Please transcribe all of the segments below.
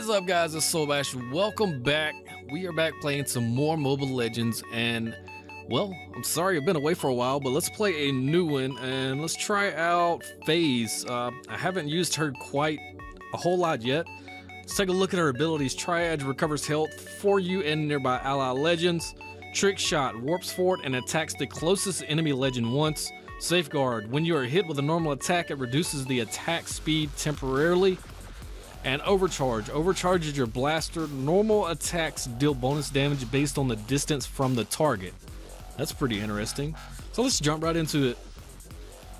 is up guys, it's Solbash. Welcome back. We are back playing some more Moba Legends and well, I'm sorry I've been away for a while, but let's play a new one and let's try out Faze. Uh, I haven't used her quite a whole lot yet. Let's take a look at her abilities. Triad recovers health for you and nearby ally legends. Trick Shot warps forward and attacks the closest enemy legend once. Safeguard, when you are hit with a normal attack, it reduces the attack speed temporarily and overcharge. Overcharges your blaster. Normal attacks deal bonus damage based on the distance from the target. That's pretty interesting. So let's jump right into it.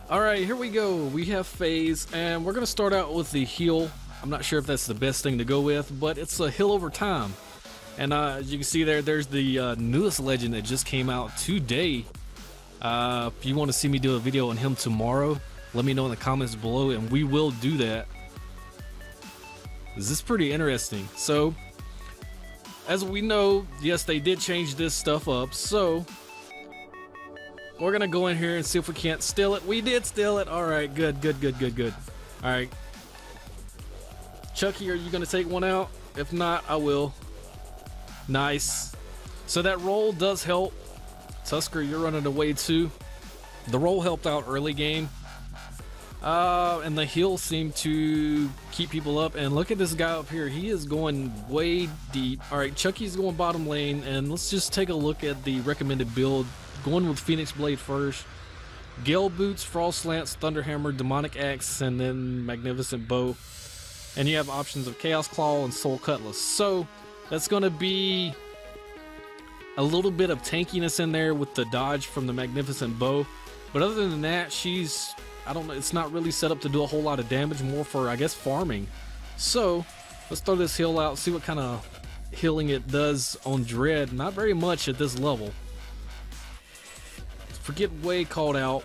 All right here we go. We have Faze, and we're gonna start out with the heal. I'm not sure if that's the best thing to go with but it's a heal over time. And uh, as you can see there there's the uh, newest legend that just came out today. Uh, if you want to see me do a video on him tomorrow let me know in the comments below and we will do that this is pretty interesting. So, as we know, yes, they did change this stuff up. So, we're gonna go in here and see if we can't steal it. We did steal it. All right, good, good, good, good, good. All right, Chucky, are you gonna take one out? If not, I will. Nice. So that roll does help. Tusker, you're running away too. The roll helped out early game. Uh, and the heals seem to keep people up. And look at this guy up here. He is going way deep. All right, Chucky's going bottom lane. And let's just take a look at the recommended build. Going with Phoenix Blade first. Gale Boots, Frost Lance, Thunderhammer, Demonic Axe, and then Magnificent Bow. And you have options of Chaos Claw and Soul Cutlass. So that's going to be a little bit of tankiness in there with the dodge from the Magnificent Bow. But other than that, she's I don't know, it's not really set up to do a whole lot of damage, more for, I guess, farming. So, let's throw this heal out, see what kind of healing it does on Dread. Not very much at this level. Forget Way called out.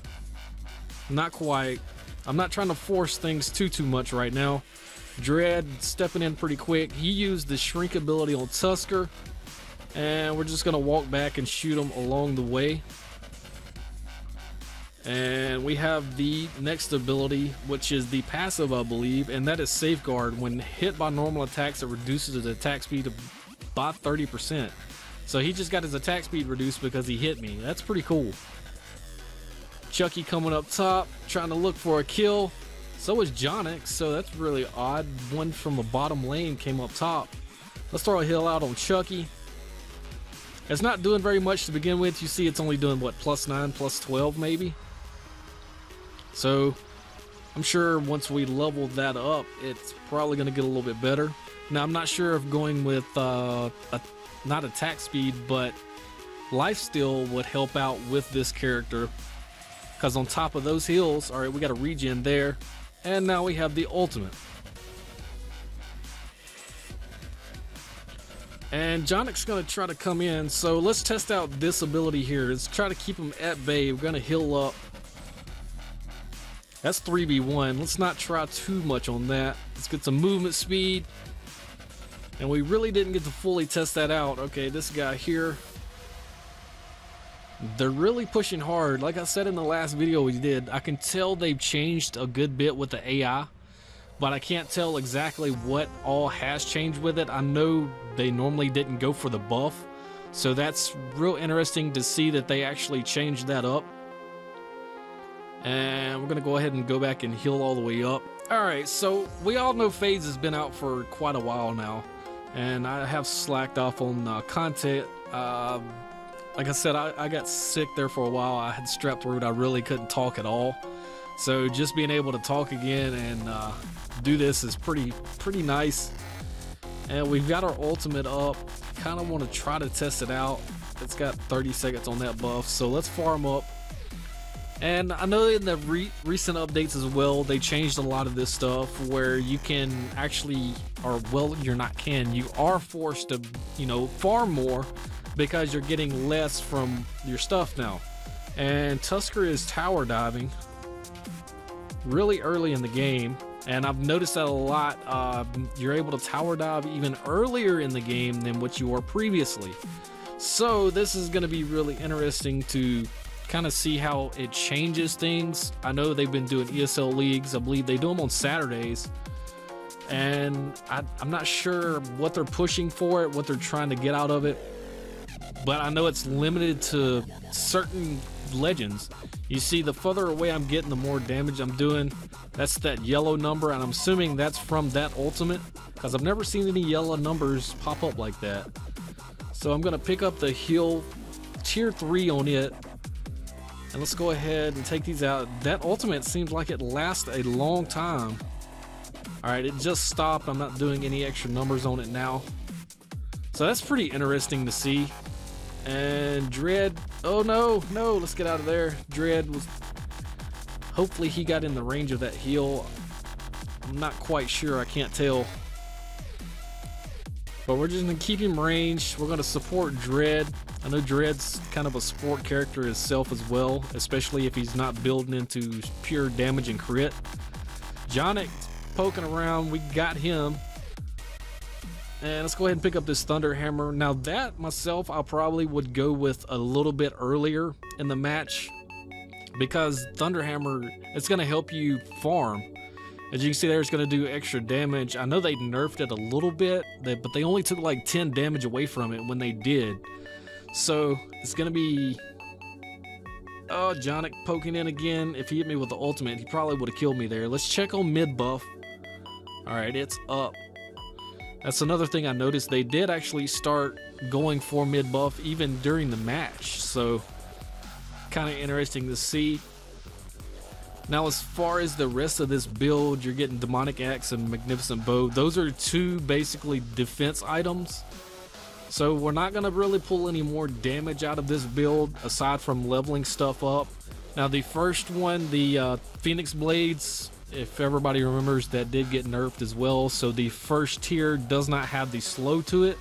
Not quite. I'm not trying to force things too, too much right now. Dread stepping in pretty quick. He used the shrink ability on Tusker. And we're just going to walk back and shoot him along the way. And we have the next ability, which is the passive, I believe, and that is Safeguard. When hit by normal attacks, it reduces his attack speed by 30%. So he just got his attack speed reduced because he hit me. That's pretty cool. Chucky coming up top, trying to look for a kill. So is Jonix, so that's really odd. One from the bottom lane came up top. Let's throw a heal out on Chucky. It's not doing very much to begin with. You see it's only doing, what, plus 9, plus 12 maybe? So I'm sure once we level that up, it's probably going to get a little bit better. Now I'm not sure if going with uh, a, not attack speed, but life steal would help out with this character. Because on top of those heals, all right, we got a regen there, and now we have the ultimate. And Jonix going to try to come in, so let's test out this ability here. Let's try to keep him at bay. We're going to heal up that's 3v1. Let's not try too much on that. Let's get some movement speed. And we really didn't get to fully test that out. Okay, this guy here. They're really pushing hard. Like I said in the last video we did, I can tell they've changed a good bit with the AI. But I can't tell exactly what all has changed with it. I know they normally didn't go for the buff. So that's real interesting to see that they actually changed that up. And we're going to go ahead and go back and heal all the way up. Alright, so we all know Faze has been out for quite a while now. And I have slacked off on uh, content. Uh, like I said, I, I, got sick there for a while. I had strep throat. I really couldn't talk at all. So just being able to talk again and uh, do this is pretty pretty nice. And we've got our ultimate up. Kind of want to try to test it out. It's got 30 seconds on that buff. So let's farm up and I know in the re recent updates as well, they changed a lot of this stuff where you can actually, or well, you're not can, you are forced to, you know, farm more because you're getting less from your stuff now. And Tusker is tower diving really early in the game. And I've noticed that a lot. Uh, you're able to tower dive even earlier in the game than what you were previously. So this is going to be really interesting to kind of see how it changes things. I know they've been doing ESL leagues. I believe they do them on Saturdays. and I, I'm not sure what they're pushing for it, what they're trying to get out of it. But I know it's limited to certain legends. You see, the further away I'm getting, the more damage I'm doing. That's that yellow number, and I'm assuming that's from that ultimate, because I've never seen any yellow numbers pop up like that. So I'm gonna pick up the heal tier 3 on it, and let's go ahead and take these out. That ultimate seems like it lasts a long time. Alright, it just stopped. I'm not doing any extra numbers on it now. So that's pretty interesting to see. And Dread, oh no, no, let's get out of there. Dread was, hopefully he got in the range of that heal. I'm not quite sure, I can't tell. But we're just gonna keep him ranged. We're gonna support Dread. I know Dread's kind of a sport character himself as well, especially if he's not building into pure damage and crit. Jonik poking around, we got him. And let's go ahead and pick up this Thunder Hammer. Now that myself, I probably would go with a little bit earlier in the match because Thunder Hammer, it's going to help you farm. As you can see there, it's going to do extra damage. I know they nerfed it a little bit, but they only took like 10 damage away from it when they did. So it's to be... Oh, Jonik poking in again. If he hit me with the ultimate, he probably would have killed me there. Let's check on mid buff. Alright, it's up. That's another thing I noticed. They did actually start going for mid buff even during the match. So kind of interesting to see. Now, as far as the rest of this build, you're getting Demonic Axe and Magnificent Bow. Those are two basically defense items. So we're not going to really pull any more damage out of this build aside from leveling stuff up. Now, the first one, the uh, Phoenix Blades, if everybody remembers, that did get nerfed as well. So the first tier does not have the slow to it.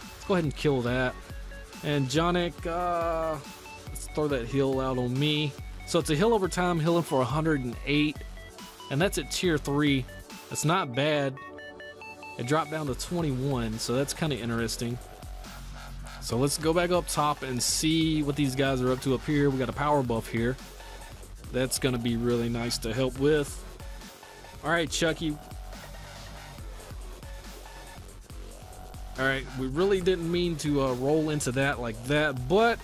Let's go ahead and kill that. And Jonik, uh, let's throw that heal out on me. So it's a heal over time, healing for 108. And that's at tier 3. That's not bad. It dropped down to 21, so that's kind of interesting. So let's go back up top and see what these guys are up to up here. We got a power buff here. That's going to be really nice to help with. All right, Chucky. All right, we really didn't mean to uh, roll into that like that, but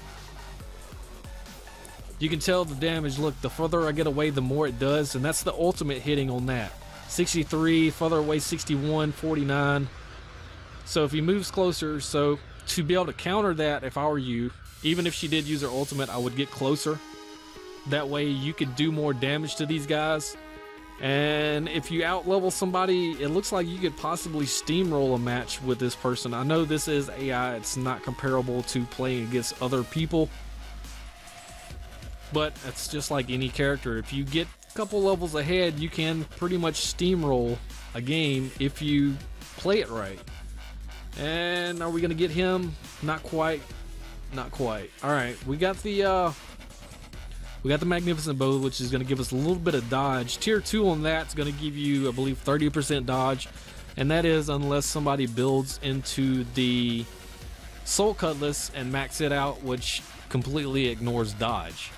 you can tell the damage. Look, the further I get away, the more it does, and that's the ultimate hitting on that. 63, further away 61, 49. So if he moves closer, so to be able to counter that, if I were you, even if she did use her ultimate, I would get closer. That way you could do more damage to these guys and if you outlevel somebody, it looks like you could possibly steamroll a match with this person. I know this is AI, it's not comparable to playing against other people. But it's just like any character. If you get a couple levels ahead, you can pretty much steamroll a game if you play it right. And are we going to get him? Not quite. Not quite. Alright, we got the uh, we got the Magnificent Bow, which is going to give us a little bit of dodge. Tier 2 on that is going to give you, I believe, 30% dodge. And that is unless somebody builds into the Soul Cutlass and max it out, which completely ignores dodge.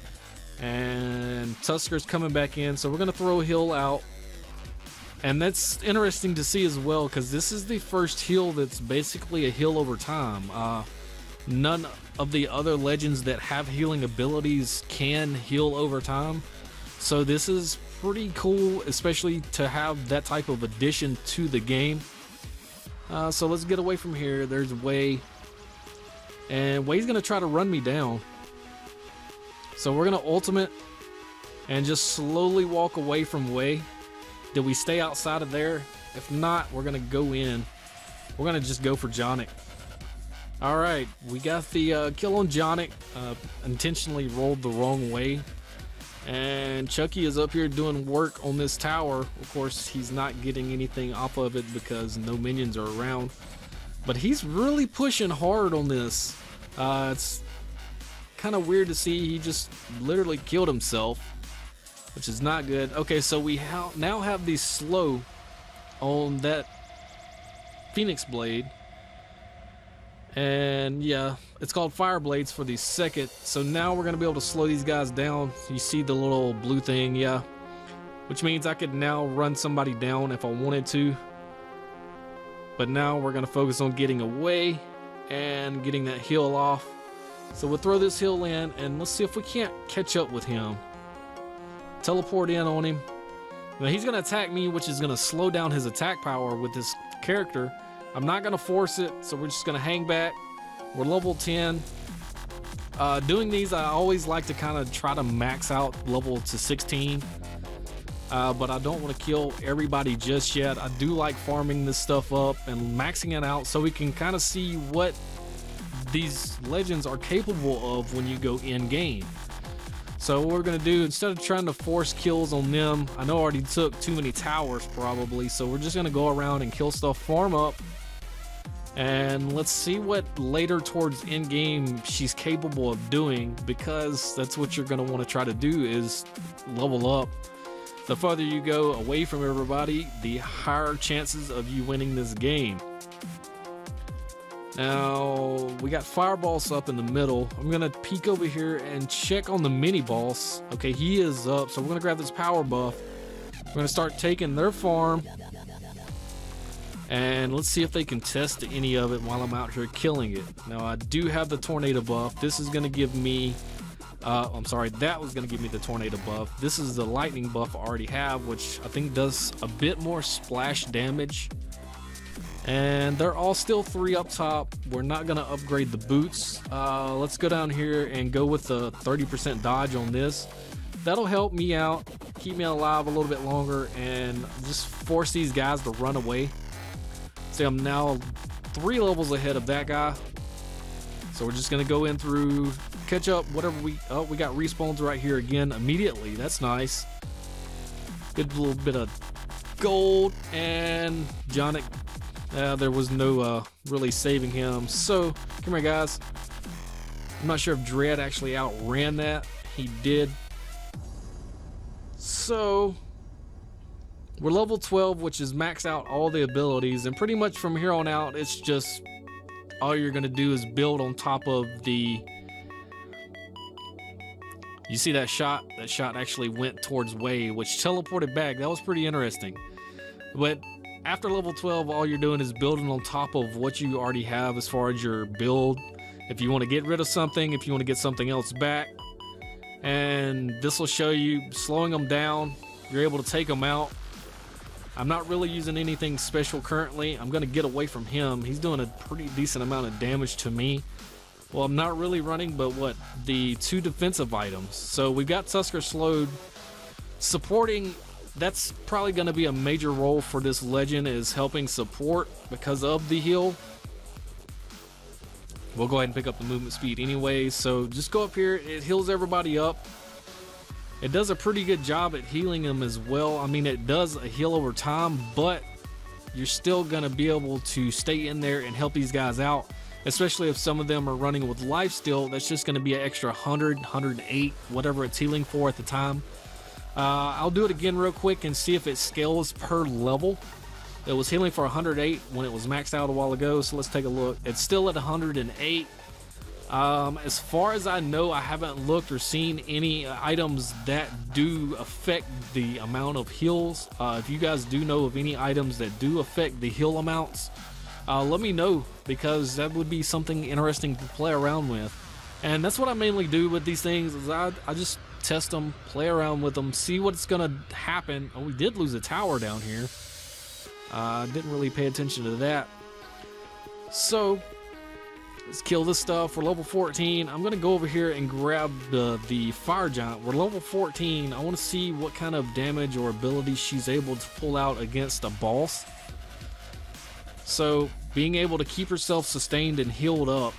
And Tusker's coming back in, so we're going to throw Hill out. And that's interesting to see as well, because this is the first heal that's basically a heal over time. Uh, none of the other legends that have healing abilities can heal over time. So this is pretty cool, especially to have that type of addition to the game. Uh, so let's get away from here. There's Way. And Wei's going to try to run me down. So we're going to ultimate and just slowly walk away from Wei. Did we stay outside of there? If not, we're going to go in. We're going to just go for Jonik. All right, we got the uh, kill on Jonik. Uh, intentionally rolled the wrong way. And Chucky is up here doing work on this tower. Of course, he's not getting anything off of it because no minions are around. But he's really pushing hard on this. Uh, it's kind of weird to see he just literally killed himself, which is not good. Okay, so we ha now have the slow on that Phoenix Blade. And yeah, it's called Fire Blades for the second. So now we're going to be able to slow these guys down. You see the little blue thing, yeah. Which means I could now run somebody down if I wanted to. But now we're going to focus on getting away and getting that heal off. So we'll throw this heal in and let's see if we can't catch up with him. Teleport in on him. Now he's going to attack me, which is going to slow down his attack power with this character. I'm not going to force it, so we're just going to hang back. We're level 10. Uh, doing these, I always like to kind of try to max out level to 16. Uh, but I don't want to kill everybody just yet. I do like farming this stuff up and maxing it out so we can kind of see what these legends are capable of when you go in game. So what we're gonna do, instead of trying to force kills on them, I know I already took too many towers probably, so we're just gonna go around and kill stuff, farm up, and let's see what later towards end game she's capable of doing because that's what you're gonna want to try to do is level up. The farther you go away from everybody, the higher chances of you winning this game. Now, we got Fireballs up in the middle. I'm to peek over here and check on the mini boss. Okay, he is up, so we're to grab this power buff. We're to start taking their farm. And let's see if they can test any of it while I'm out here killing it. Now, I do have the tornado buff. This is to give me... Uh, I'm sorry, that was going to give me the tornado buff. This is the lightning buff I already have, which I think does a bit more splash damage and they're all still three up top. We're not going to upgrade the boots. Uh, let's go down here and go with the 30% dodge on this. That'll help me out, keep me alive a little bit longer, and just force these guys to run away. See, I'm now three levels ahead of that guy. So we're just going to go in through, catch up, whatever we... Oh, we got respawns right here again immediately. That's nice. Good little bit of gold, and Jonic uh, there was no uh, really saving him. So, come here, guys. I'm not sure if Dread actually outran that. He did. So, we're level 12, which is max out all the abilities. And pretty much from here on out, it's just all you're going to do is build on top of the... You see that shot? That shot actually went towards Way, which teleported back. That was pretty interesting. But after level 12, all you're doing is building on top of what you already have as far as your build. If you want to get rid of something, if you want to get something else back, and this will show you slowing them down. You're able to take them out. I'm not really using anything special currently. I'm going to get away from him. He's doing a pretty decent amount of damage to me. Well, I'm not really running, but what? The two defensive items. So we've got Tusker slowed. Supporting that's probably going to be a major role for this legend is helping support because of the heal. We'll go ahead and pick up the movement speed anyway. So just go up here. It heals everybody up. It does a pretty good job at healing them as well. I mean, it does a heal over time, but you're still going to be able to stay in there and help these guys out. Especially if some of them are running with life steal, that's just going to be an extra 100, 108, whatever it's healing for at the time. Uh, I'll do it again real quick and see if it scales per level. It was healing for 108 when it was maxed out a while ago, so let's take a look. It's still at 108. Um, as far as I know, I haven't looked or seen any items that do affect the amount of heals. Uh, if you guys do know of any items that do affect the heal amounts, uh, let me know because that would be something interesting to play around with. And that's what I mainly do with these things is I, I just test them, play around with them, see what's gonna happen. Oh, we did lose a tower down here. Uh, didn't really pay attention to that. So, let's kill this stuff. We're level 14. I'm gonna go over here and grab the, the fire giant. We're level 14. I wanna see what kind of damage or ability she's able to pull out against a boss. So, being able to keep herself sustained and healed up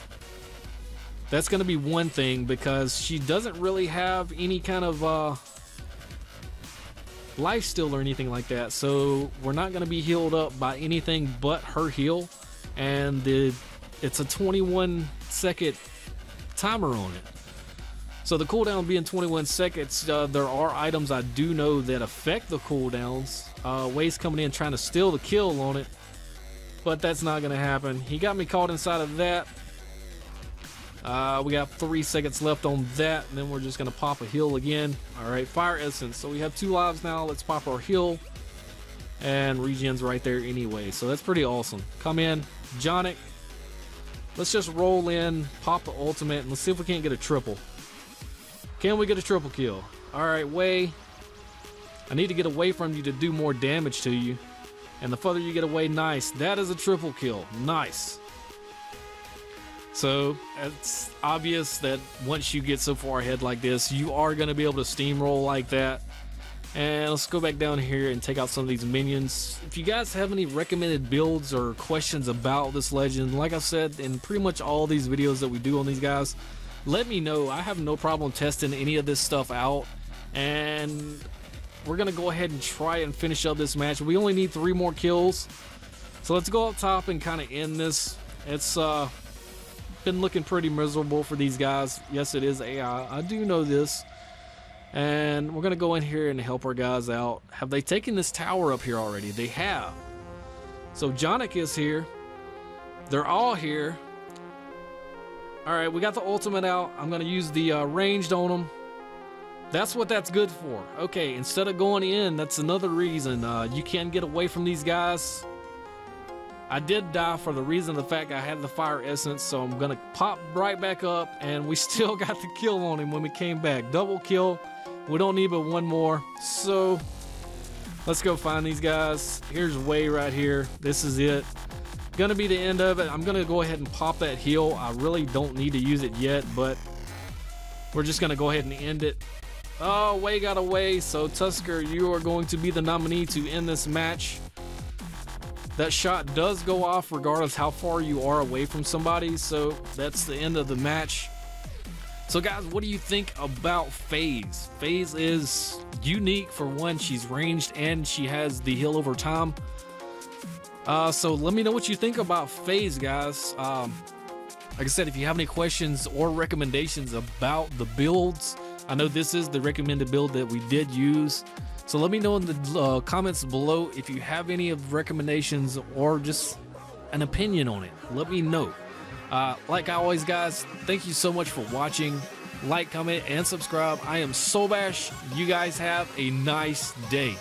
that's going to be one thing because she doesn't really have any kind of uh, life steal or anything like that. So we're not going to be healed up by anything but her heal. And the it's a 21 second timer on it. So the cooldown being 21 seconds, uh, there are items I do know that affect the cooldowns. Uh, coming in trying to steal the kill on it, but that's not going to happen. He got me caught inside of that. Uh, we got three seconds left on that, and then we're just gonna pop a heal again. All right, fire essence. So we have two lives now. Let's pop our heal. and regen's right there anyway. So that's pretty awesome. Come in, Jonic. Let's just roll in, pop the ultimate, and let's see if we can't get a triple. Can we get a triple kill? All right, Way. I need to get away from you to do more damage to you. And the further you get away, nice. That is a triple kill. Nice. So it's obvious that once you get so far ahead like this, you are going to be able to steamroll like that. And let's go back down here and take out some of these minions. If you guys have any recommended builds or questions about this legend, like I said in pretty much all these videos that we do on these guys, let me know. I have no problem testing any of this stuff out. And we're going to go ahead and try and finish up this match. We only need three more kills. So let's go up top and kind of end this. It's uh, been looking pretty miserable for these guys. Yes, it is AI. I do know this. And we're going to go in here and help our guys out. Have they taken this tower up here already? They have. So Jonic is here. They're all here. All right, we got the ultimate out. I'm going to use the uh, ranged on them. That's what that's good for. Okay, instead of going in, that's another reason. Uh, you can get away from these guys. I did die for the reason of the fact I had the fire essence, so I'm gonna pop right back up, and we still got the kill on him when we came back. Double kill. We don't need but one more. So let's go find these guys. Here's Wei right here. This is it. Gonna be the end of it. I'm gonna go ahead and pop that heal. I really don't need to use it yet, but we're just gonna go ahead and end it. Oh, Wei got away, so Tusker, you are going to be the nominee to end this match. That shot does go off regardless how far you are away from somebody, so that's the end of the match. So guys, what do you think about Faze? Faze is unique for one, she's ranged and she has the heal over time. Uh, so let me know what you think about Faze, guys. Um, like I said, if you have any questions or recommendations about the builds, I know this is the recommended build that we did use. So let me know in the uh, comments below if you have any of recommendations or just an opinion on it. Let me know. Uh, like always, guys, thank you so much for watching. Like, comment, and subscribe. I am Solbash. You guys have a nice day.